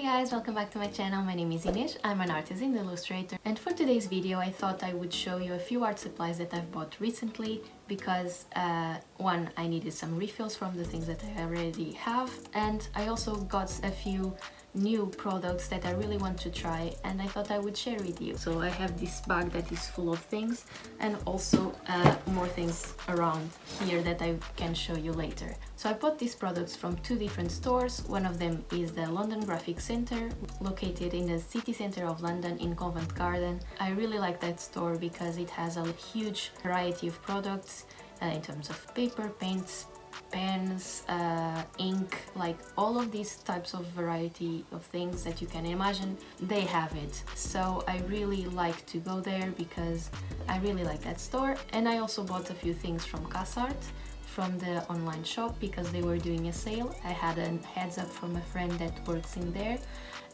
Hey guys, welcome back to my channel. My name is Ines. I'm an artist and illustrator and for today's video I thought I would show you a few art supplies that I've bought recently because uh, one, I needed some refills from the things that I already have and I also got a few new products that I really want to try and I thought I would share with you. So I have this bag that is full of things and also uh, more things around here that I can show you later. So I bought these products from two different stores. One of them is the London Graphic Centre, located in the city centre of London in Covent Garden. I really like that store because it has a huge variety of products uh, in terms of paper, paints, pens, uh, ink, like all of these types of variety of things that you can imagine, they have it. So I really like to go there because I really like that store. And I also bought a few things from Cass Art from the online shop because they were doing a sale. I had a heads up from a friend that works in there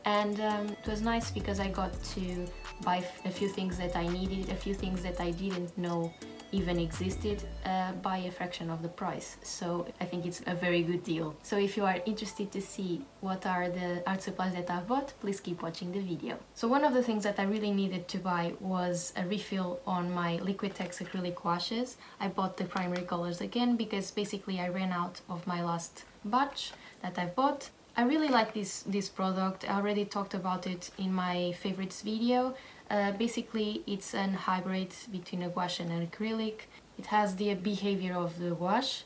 and um, it was nice because I got to buy a few things that I needed, a few things that I didn't know even existed uh, by a fraction of the price. So I think it's a very good deal. So if you are interested to see what are the art supplies that I've bought please keep watching the video. So one of the things that I really needed to buy was a refill on my Liquitex acrylic gouaches. I bought the primary colors again because basically I ran out of my last batch that I've bought I really like this, this product, I already talked about it in my favorites video. Uh, basically it's an hybrid between a gouache and an acrylic. It has the behavior of the gouache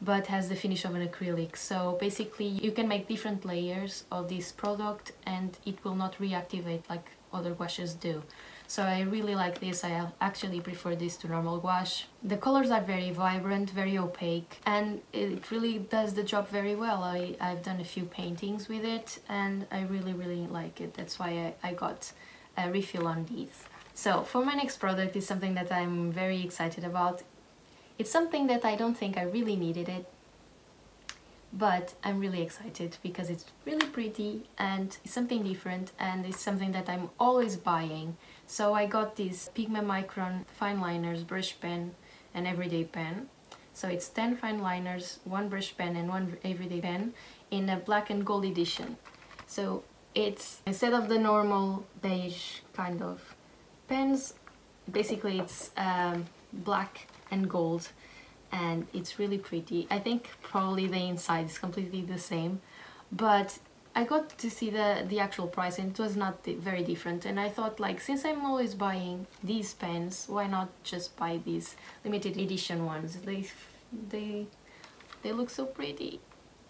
but has the finish of an acrylic. So basically you can make different layers of this product and it will not reactivate like other gouaches do. So I really like this, I actually prefer this to normal gouache. The colors are very vibrant, very opaque and it really does the job very well. I, I've done a few paintings with it and I really really like it. That's why I, I got a refill on these. So for my next product is something that I'm very excited about. It's something that I don't think I really needed it but I'm really excited because it's really pretty and it's something different and it's something that I'm always buying. So I got this Pigma Micron fine liners, brush pen and everyday pen. So it's 10 fine liners, one brush pen and one everyday pen in a black and gold edition. So it's, instead of the normal beige kind of pens, basically it's um, black and gold and it's really pretty. I think probably the inside is completely the same, but I got to see the, the actual price and it was not very different and I thought like since I'm always buying these pens, why not just buy these limited edition ones? They, they, they look so pretty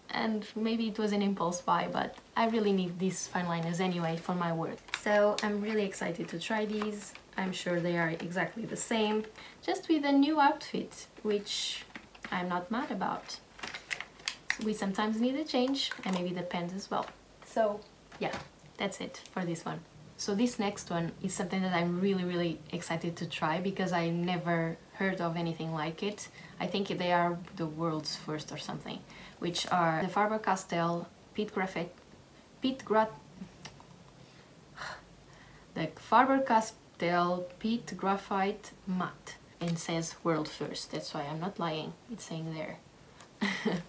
and maybe it was an impulse buy but I really need these fine liners anyway for my work. So I'm really excited to try these. I'm sure they are exactly the same, just with a new outfit, which I'm not mad about. We sometimes need a change, and maybe the pants as well. So yeah, that's it for this one. So this next one is something that I'm really, really excited to try because I never heard of anything like it. I think they are the world's first or something, which are the Faber-Castell Pitt Graphite, Pit Grat, the Faber-Castell Pitt Graphite Matte and says world first that's why I'm not lying it's saying there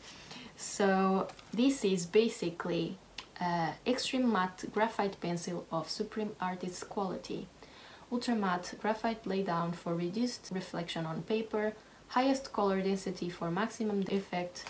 so this is basically uh, extreme matte graphite pencil of supreme artist quality ultra matte graphite laydown for reduced reflection on paper highest color density for maximum effect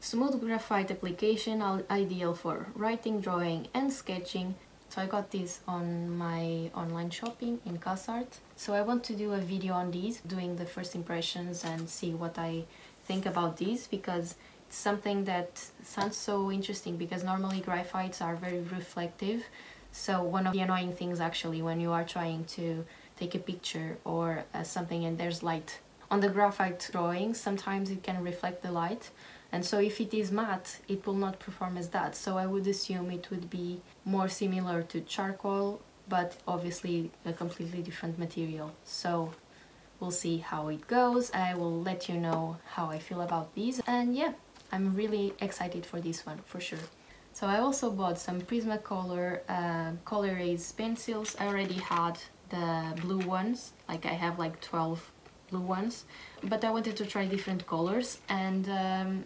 smooth graphite application ideal for writing drawing and sketching so I got this on my online shopping in Cass Art. So I want to do a video on these, doing the first impressions and see what I think about these because something that sounds so interesting because normally graphites are very reflective. So one of the annoying things actually when you are trying to take a picture or uh, something and there's light on the graphite drawing, sometimes it can reflect the light and so if it is matte, it will not perform as that. So I would assume it would be more similar to charcoal, but obviously a completely different material. So we'll see how it goes. I will let you know how I feel about these. And yeah, I'm really excited for this one, for sure. So I also bought some Prismacolor uh, Col-Erase pencils. I already had the blue ones, like I have like 12 blue ones, but I wanted to try different colors and um,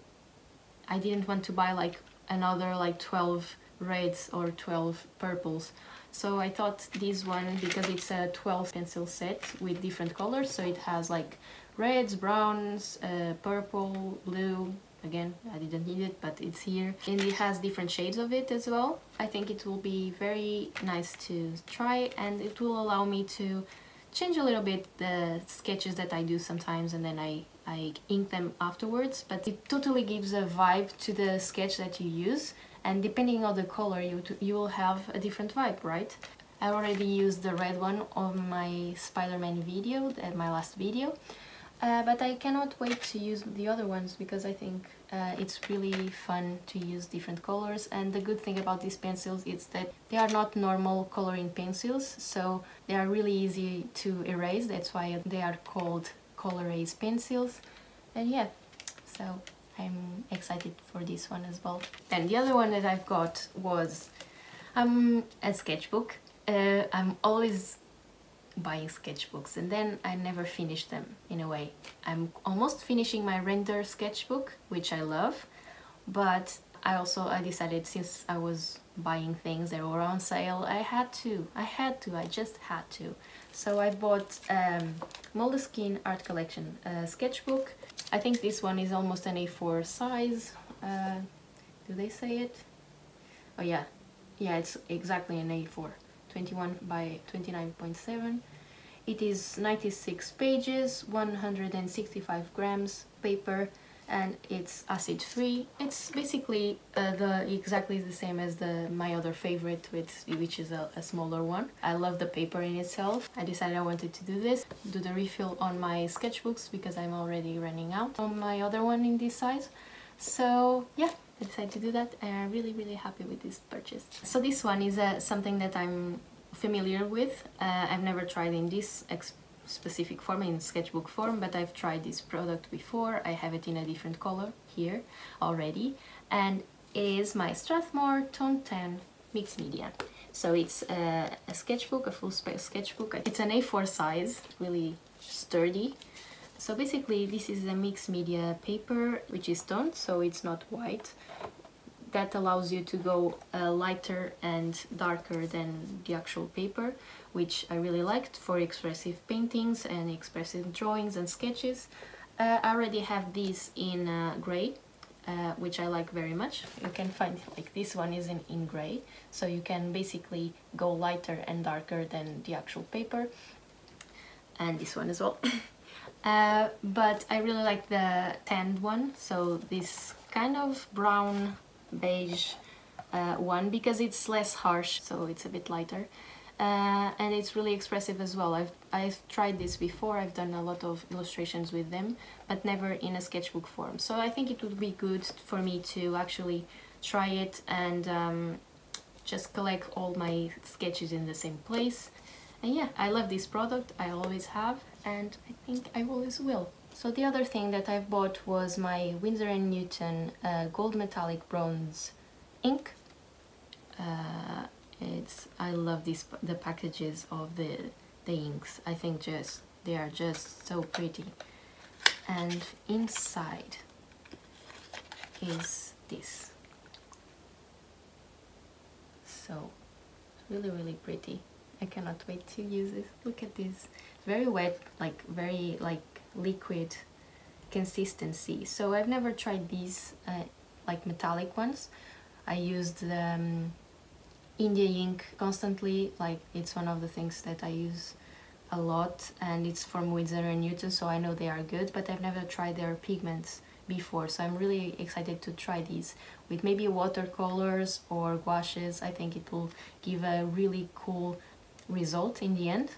I didn't want to buy like another like 12 reds or 12 purples. So I thought this one, because it's a 12 pencil set with different colors, so it has like reds, browns, uh, purple, blue, again I didn't need it but it's here. And it has different shades of it as well. I think it will be very nice to try and it will allow me to change a little bit the sketches that I do sometimes and then I, I ink them afterwards. But it totally gives a vibe to the sketch that you use and depending on the color you, you will have a different vibe right? I already used the red one on my Spider-Man video, at my last video uh, but I cannot wait to use the other ones because I think uh, it's really fun to use different colors and the good thing about these pencils is that they are not normal coloring pencils so they are really easy to erase that's why they are called color erase pencils and yeah so I'm excited for this one as well. And the other one that I've got was um, a sketchbook. Uh, I'm always buying sketchbooks and then I never finish them in a way. I'm almost finishing my render sketchbook which I love but I also I decided since I was buying things that were on sale I had to I had to I just had to. So I bought um, Moleskine Art Collection sketchbook. I think this one is almost an A4 size uh, do they say it? Oh yeah. Yeah it's exactly an A4 21 by 29.7 it is 96 pages 165 grams paper and it's acid free it's basically uh, the exactly the same as the my other favorite which which is a, a, smaller one. I love the paper in itself. I decided i wanted to do this do the refill on my sketchbooks because i'm already running out on my other one in this size. So yeah I decided to do that and I'm really really happy with this purchase. So this one is uh, something that I'm familiar with. Uh, I've never tried in this specific form, in sketchbook form, but I've tried this product before. I have it in a different color here already. And it is my Strathmore Toned Tan Mixed Media. So it's a, a sketchbook, a full space sketchbook. It's an A4 size, really sturdy. So basically this is a mixed media paper which is toned, so it's not white that allows you to go uh, lighter and darker than the actual paper which I really liked for expressive paintings and expressive drawings and sketches. Uh, I already have these in uh, grey uh, which I like very much. You can find like this one is in, in grey so you can basically go lighter and darker than the actual paper and this one as well. Uh, but I really like the tanned one so this kind of brown beige uh, one because it's less harsh so it's a bit lighter. Uh, and it's really expressive as well. I've, I've tried this before, I've done a lot of illustrations with them but never in a sketchbook form. So I think it would be good for me to actually try it and um, just collect all my sketches in the same place. And yeah I love this product. I always have and I think I always will so the other thing that I've bought was my Winsor & Newton uh, gold metallic bronze ink. Uh, it's I love these the packages of the the inks. I think just they are just so pretty. And inside is this. So really really pretty. I cannot wait to use this. Look at this. Very wet, like very like liquid consistency. So I've never tried these uh, like metallic ones. I used the um, India ink constantly, like it's one of the things that I use a lot and it's from Winsor & Newton so I know they are good but I've never tried their pigments before so I'm really excited to try these with maybe watercolors or gouaches I think it will give a really cool result in the end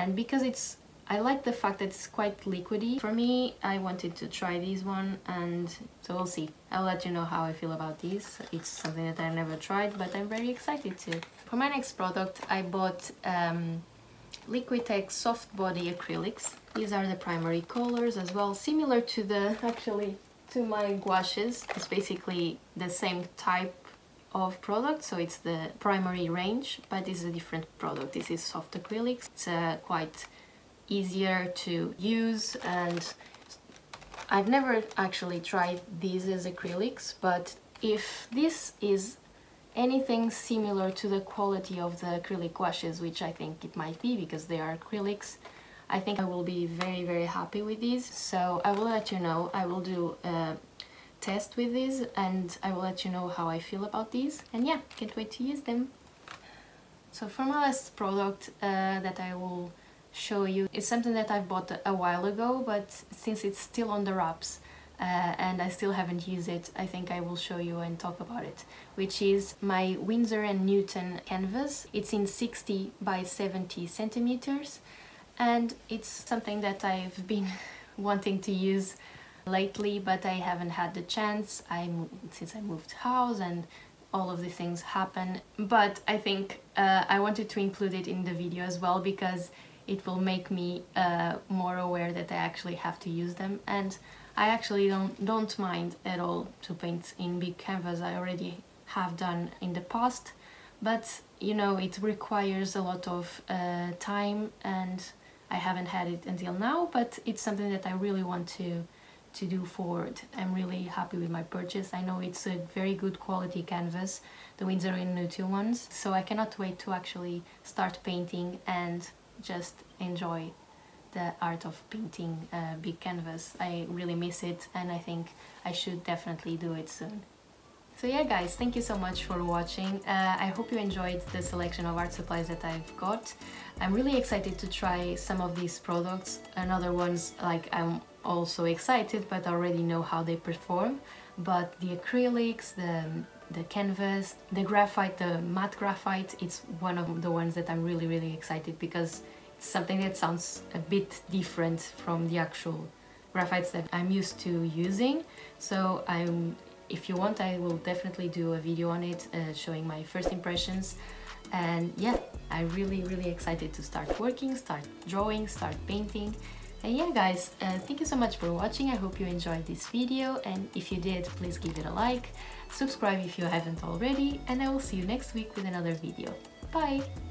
and because it's I like the fact that it's quite liquidy. For me, I wanted to try this one and so we'll see. I'll let you know how I feel about this. It's something that I've never tried, but I'm very excited to. For my next product, I bought um, Liquitex Soft Body Acrylics. These are the primary colors as well, similar to the, actually, to my gouaches. It's basically the same type of product so it's the primary range but this is a different product. This is soft acrylics. It's uh, quite easier to use and I've never actually tried these as acrylics but if this is anything similar to the quality of the acrylic gouaches, which I think it might be because they are acrylics, I think I will be very very happy with these. So I will let you know, I will do a test with these and I will let you know how I feel about these. And yeah, can't wait to use them. So for my last product uh, that I will show you, it's something that I've bought a while ago, but since it's still on the wraps uh, and I still haven't used it, I think I will show you and talk about it, which is my Winsor & Newton canvas. It's in 60 by 70 centimeters and it's something that I've been wanting to use lately but I haven't had the chance. I since I moved house and all of these things happen. But I think uh, I wanted to include it in the video as well because it will make me uh, more aware that I actually have to use them. And I actually don't, don't mind at all to paint in big canvas. I already have done in the past. But you know it requires a lot of uh, time and I haven't had it until now but it's something that I really want to to do forward. I'm really happy with my purchase. I know it's a very good quality canvas, the Winsor & Newton ones, so I cannot wait to actually start painting and just enjoy the art of painting a big canvas. I really miss it and I think I should definitely do it soon. So yeah guys, thank you so much for watching. Uh, I hope you enjoyed the selection of art supplies that I've got. I'm really excited to try some of these products and other ones like I'm also excited but already know how they perform but the acrylics, the, the canvas, the graphite, the matte graphite, it's one of the ones that I'm really really excited because it's something that sounds a bit different from the actual graphites that I'm used to using so I'm if you want I will definitely do a video on it uh, showing my first impressions. And yeah I'm really really excited to start working, start drawing, start painting. And yeah guys, uh, thank you so much for watching, I hope you enjoyed this video. And if you did, please give it a like, subscribe if you haven't already. And I will see you next week with another video. Bye!